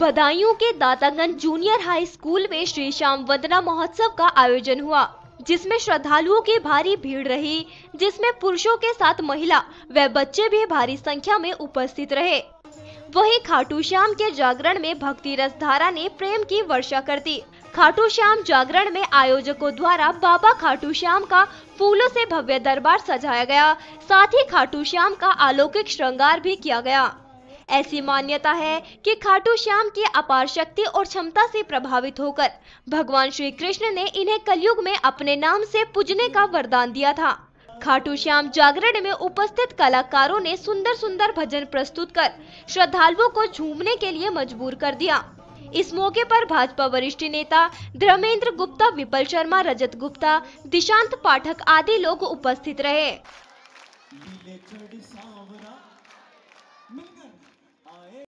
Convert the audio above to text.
बदायूं के Dataganj junior high school में श्री श्याम वंदना महोत्सव का आयोजन हुआ, जिसमें श्रद्धालुओं की भारी भीड़ रही, जिसमें पुरुषों के साथ महिला व बच्चे भी भारी संख्या में उपस्थित रहे। वहीं खाटू श्याम के जागरण में भक्ति रस धारा ने प्रेम की वर्षा कर दी। खाटू श्याम जागरण में आयोजकों द्वारा बाबा खाटू श्याम का फूलों से भव्य दरबार सजाया गया, साथ ही खाटू श्याम का अलौकिक श्रृंगार भी किया गया। ऐसी मान्यता है कि खाटू श्याम की अपार शक्ति और क्षमता से प्रभावित होकर भगवान श्री कृष्ण ने इन्हें कलयुग में अपने नाम से पूजने का वरदान दिया था। खाटू श्याम जागरण में उपस्थित कलाकारों ने सुंदर सुंदर भजन प्रस्तुत कर श्रद्धालुओं को झूमने के लिए मजबूर कर दिया। इस मौके पर भाजपा वरिष्ठ नेता धर्मेंद्र गुप्ता, विपल शर्मा, रजत गुप्ता, दिशांत पाठक आदि लोग उपस्थित रहे। आए